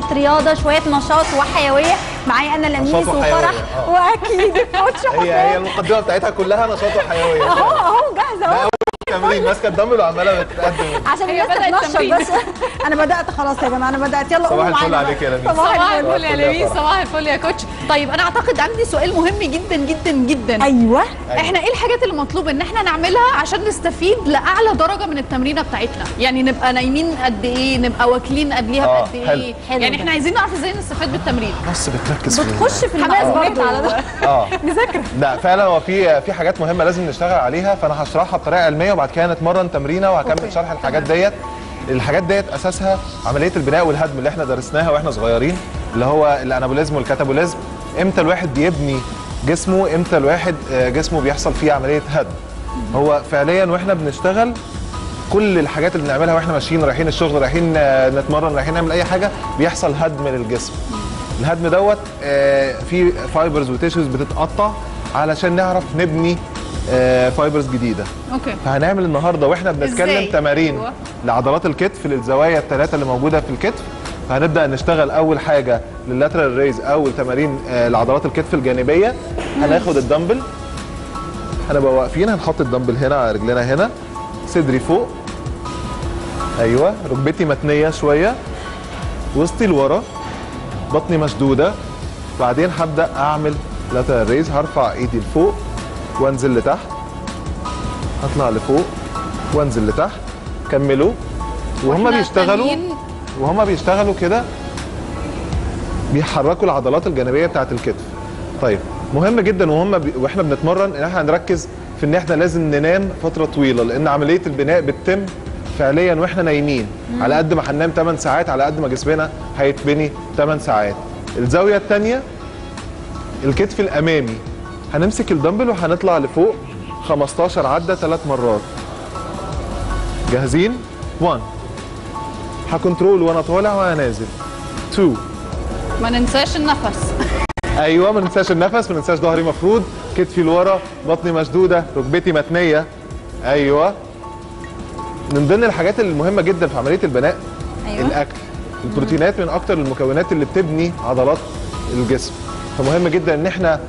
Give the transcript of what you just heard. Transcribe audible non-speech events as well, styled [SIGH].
شوية رياضة شوية نشاط وحيوية. معايا أنا لميس وفرح. آه. وأكيد. [LAUGHS] الكوتش هي هي المقدمة بتاعتها كلها نشاط وحيوية. أهو أهو جاهزة أهو. تمرين ماسكه الدمبل وعمالة بتقدم. عشان هي تتنشط تمرين. بس. [LAUGHS] أنا بدأت خلاص يا جماعة أنا بدأت. يلا صباح الفل عليك يا. لميس. صباح الفل. يا لميس. صباح الفل يا كوتش. طيب أنا أعتقد عندي سؤال مهم جدا جدا جدا. أيوه. إحنا إيه الحاجات اللي مطلوب إن إحنا نعملها عشان نستفيد لأعلى درجة من التمرينة بتاعتنا؟ يعني نبقى نايمين قد إيه نبقى واكلين قبليها آه، بقد إيه؟ يعني. إحنا عايزين نعرف إزاي نستفاد بالتمرين. بص بتركز بتخش في حماس المقامات برضه. على ده. آه. [LAUGHS] مذاكرة. لا فعلا هو في في حاجات مهمة لازم نشتغل عليها فأنا هشرحها بطريقة علمية وبعد كده نتمرن تمرينة وهكمل. شرح الحاجات ديت. الحاجات ديت أساسها عملية البناء والهدم اللي إحنا درسناها وإحنا صغيرين اللي هو الأنابوليزم والكاتابوليزم. إمتى الواحد بيبني جسمه؟ إمتى الواحد آه، جسمه بيحصل فيه عملية هدم؟ هو فعليا وإحنا بنشتغل كل الحاجات اللي بنعملها وإحنا ماشيين رايحين الشغل رايحين آه، نتمرن رايحين نعمل أي حاجة بيحصل هدم للجسم. الهدم دوت آه، في fibers و tissues بتتقطع علشان نعرف نبني fibers جديدة. okay. فهنعمل النهارده وإحنا بنتكلم؟ تمارين أيوة. لعضلات الكتف للزوايا الثلاثه اللي موجودة في الكتف. فهنبدأ نشتغل أول حاجة لل lateral raise اول تمارين آه، لعضلات الكتف الجانبية. هناخد الدمبل. هنبقى واقفين هنحط الدمبل هنا على رجلنا هنا. صدري فوق. أيوه. ركبتي متنية شوية. وسطي لورا. بطني مشدودة. بعدين هبدأ أعمل lateral raise هرفع إيدي لفوق. وانزل لتحت. هطلع لفوق. وانزل لتحت. كملوا. وهم بيشتغلوا. وهم بيشتغلوا كده. بيحركوا العضلات الجانبية بتاعة الكتف. طيب مهم جدا وهم بي... وإحنا بنتمرن إن إحنا نركز في إن إحنا لازم ننام فترة طويلة لأن عملية البناء بتتم فعليا وإحنا نايمين. على قد ما هننام 8 ساعات على قد ما جسمنا هيتبني 8 ساعات. الزاوية الثانية الكتف الأمامي. هنمسك الدمبل وهنطلع لفوق 15 عدة ثلاث مرات. جاهزين؟ 1 هكنترول وأنا طالع وأنا نازل. 2 ما ننساش النفس. أيوه ما ننساش النفس ما ننساش ظهري مفرود كتفي لورا بطني مشدودة ركبتي متنية. أيوه. من ضمن الحاجات المهمة جدا في عملية البناء. أيوة. الأكل. البروتينات من أكتر المكونات اللي بتبني عضلات الجسم. فمهم جدا إن إحنا